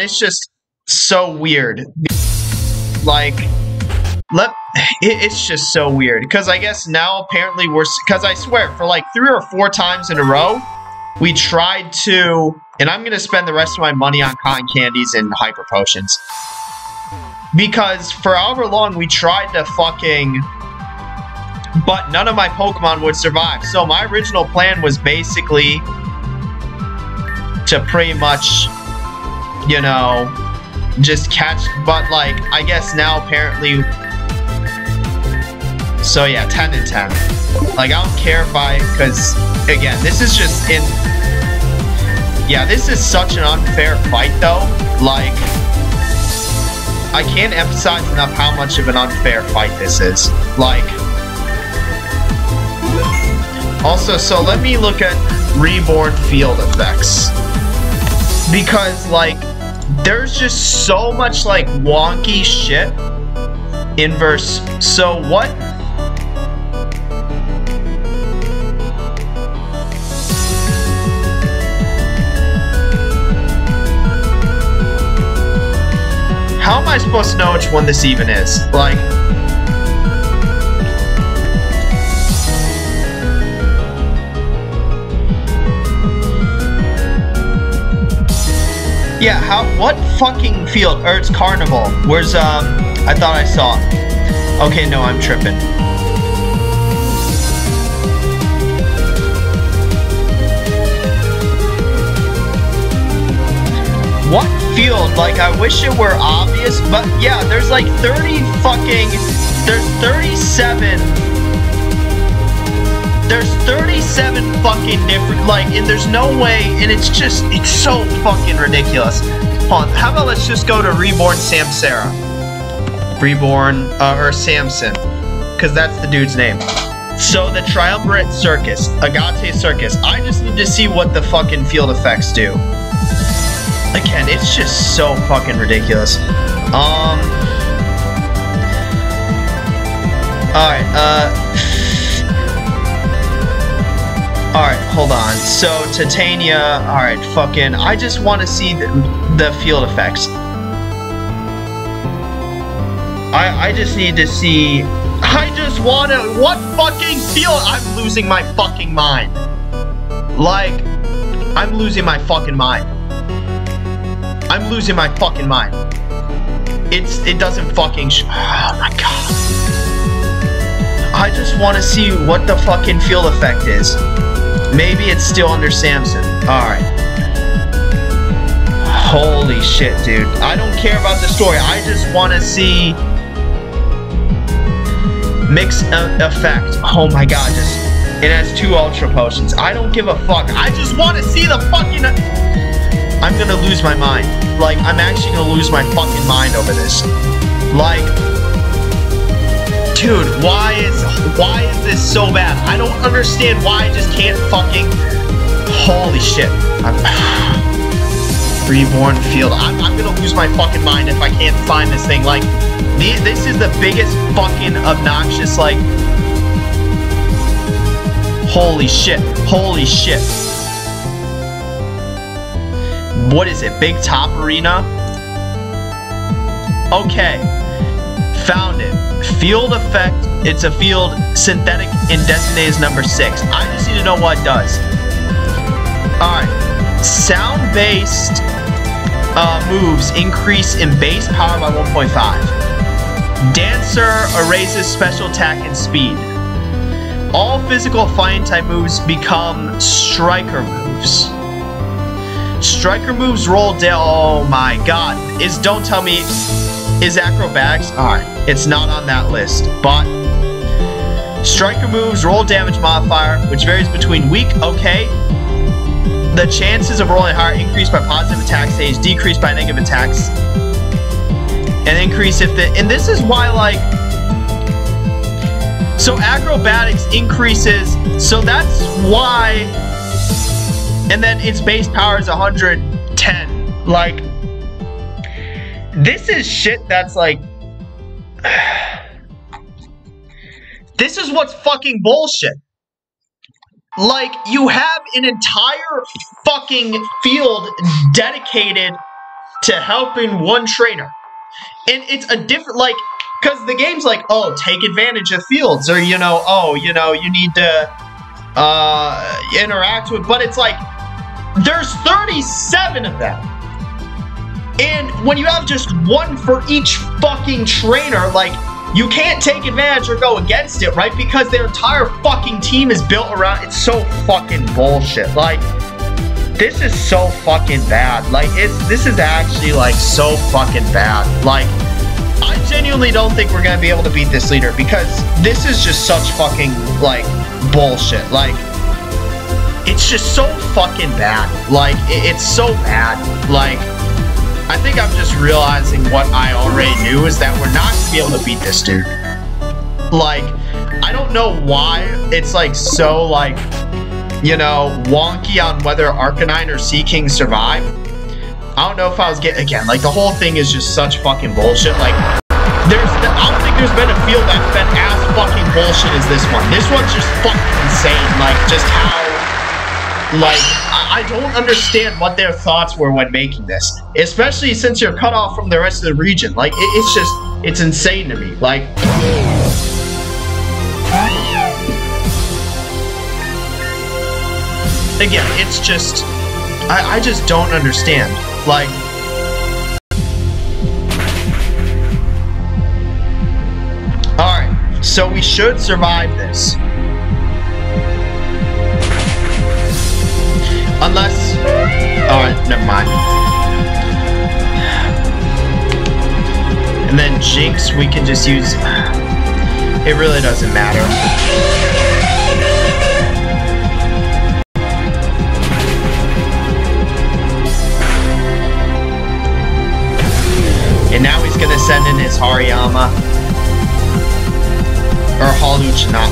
it's just so weird. Like, let it, it's just so weird because I guess now apparently we're because I swear for like three or four times in a row we tried to, and I'm gonna spend the rest of my money on cotton candies and hyper potions because for however long we tried to fucking but none of my Pokemon would survive. So my original plan was basically to pretty much, you know, just catch, but like, I guess now apparently, so yeah, 10 and 10. Like, I don't care if I, because, again, this is just in, yeah, this is such an unfair fight, though. Like, I can't emphasize enough how much of an unfair fight this is. Like, also, so let me look at Reborn field effects. Because, like, there's just so much, like, wonky shit in verse. So, what How am I supposed to know which one this even is? Like, Yeah, how, what fucking field? Or it's Carnival. Where's, um, I thought I saw. Okay, no, I'm tripping. What field? Like, I wish it were obvious, but yeah, there's like 30 fucking, there's 37 there's 37 fucking different, like, and there's no way, and it's just, it's so fucking ridiculous. Hold on, how about let's just go to Reborn Samsara. Reborn, uh, or Samson, because that's the dude's name. So the Triumvirate Circus, Agate Circus, I just need to see what the fucking field effects do. Again, it's just so fucking ridiculous. Um... Alright, uh... Alright, hold on. So, Titania, alright, fucking, I just want to see the, the, field effects. I, I just need to see, I just want to, what fucking field? I'm losing my fucking mind. Like, I'm losing my fucking mind. I'm losing my fucking mind. It's, it doesn't fucking, oh my god. I just want to see what the fucking field effect is. Maybe it's still under Samson. Alright. Holy shit, dude. I don't care about the story. I just want to see... Mix uh, effect. Oh my god, just... It has two Ultra Potions. I don't give a fuck. I just want to see the fucking... I'm gonna lose my mind. Like, I'm actually gonna lose my fucking mind over this. Like... Dude, why is why is this so bad? I don't understand why I just can't fucking Holy shit. I'm, reborn field. I'm, I'm gonna lose my fucking mind if I can't find this thing. Like, this is the biggest fucking obnoxious, like... Holy shit. Holy shit. What is it? Big Top Arena? Okay. Found it. Field effect, it's a field synthetic and designated number six. I just need to know what it does. Alright. Sound-based uh, moves increase in base power by 1.5. Dancer raises special attack and speed. All physical fighting type moves become striker moves. Striker moves roll down. Oh my god. Is don't tell me is acrobatics? Alright, it's not on that list, but striker moves, roll damage modifier, which varies between weak, okay. The chances of rolling higher increase by positive attack stage, decrease by negative attacks, and increase if the, and this is why like, so acrobatics increases, so that's why, and then its base power is 110, like, this is shit that's like... this is what's fucking bullshit. Like, you have an entire fucking field dedicated to helping one trainer. And it's a different, like, because the game's like, oh, take advantage of fields, or, you know, oh, you know, you need to uh, interact with, but it's like, there's 37 of them. And when you have just one for each fucking trainer, like, you can't take advantage or go against it, right? Because their entire fucking team is built around, it's so fucking bullshit. Like, this is so fucking bad. Like, it's, this is actually, like, so fucking bad. Like, I genuinely don't think we're gonna be able to beat this leader because this is just such fucking, like, bullshit. Like, it's just so fucking bad. Like, it, it's so bad. Like, I think I'm just realizing what I already knew is that we're not gonna be able to beat this dude. Like, I don't know why it's like so like, you know, wonky on whether Arcanine or Seaking survive. I don't know if I was getting again like the whole thing is just such fucking bullshit. Like, there's the, I don't think there's been a field that's been as fucking bullshit as this one. This one's just fucking insane. Like, just how like, I don't understand what their thoughts were when making this. Especially since you're cut off from the rest of the region. Like, it, it's just, it's insane to me. Like... Again, it's just... I, I just don't understand. Like... Alright, so we should survive this. Unless... Alright, never mind. And then Jinx, we can just use... It really doesn't matter. And now he's gonna send in his Hariyama. Or Haluchina.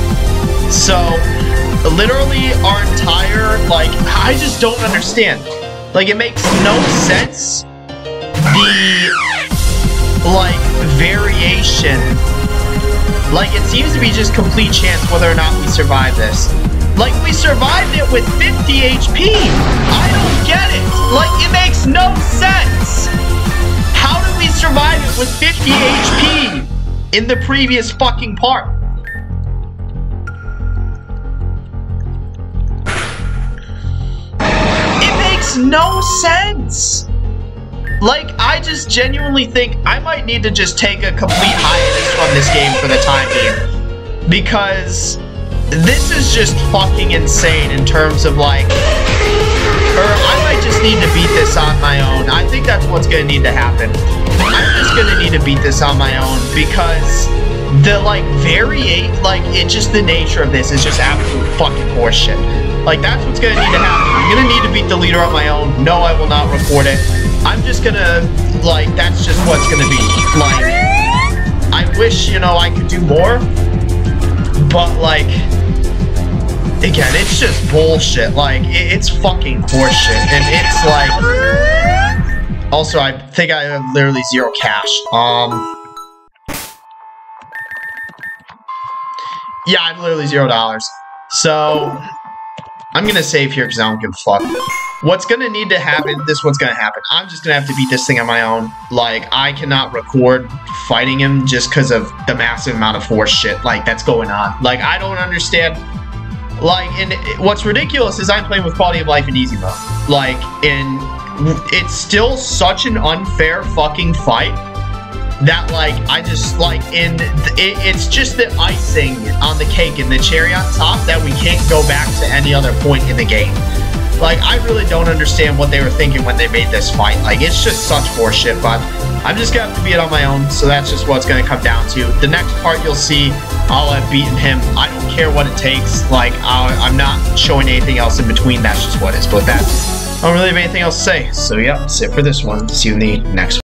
So, literally our entire, like, I just don't understand. Like, it makes no sense. The, like, variation. Like, it seems to be just complete chance whether or not we survive this. Like, we survived it with 50 HP! I don't get it! Like, it makes no sense! How did we survive it with 50 HP in the previous fucking part? No sense. Like, I just genuinely think I might need to just take a complete hiatus from this game for the time being. Because this is just fucking insane in terms of like... Or I might just need to beat this on my own. I think that's what's gonna need to happen. I'm just gonna need to beat this on my own because the like variate like it just the nature of this is just absolute fucking horseshit. Like that's what's gonna need to happen. I'm gonna need to beat the leader on my own. No, I will not record it. I'm just gonna like that's just what's gonna be. Like I wish, you know, I could do more. But like again, it's just bullshit. Like it, it's fucking horseshit. And it's like also I think I have literally zero cash. Um Yeah, I have literally zero dollars. So, I'm gonna save here because I don't give a fuck. What's gonna need to happen, this one's gonna happen. I'm just gonna have to beat this thing on my own. Like, I cannot record fighting him just because of the massive amount of force shit, like, that's going on. Like, I don't understand. Like, and what's ridiculous is I'm playing with quality of life in easy mode. Like, and it's still such an unfair fucking fight that like I just like in it, it's just the icing on the cake and the cherry on top that we can't go back to any other point in the game. Like I really don't understand what they were thinking when they made this fight. Like it's just such horseshit, but I'm just gonna have to beat it on my own. So that's just what's gonna come down to. The next part you'll see, I'll have beaten him. I don't care what it takes. Like i am not showing anything else in between. That's just what it is. But that I don't really have anything else to say. So yeah, that's it for this one. See you in the next. one.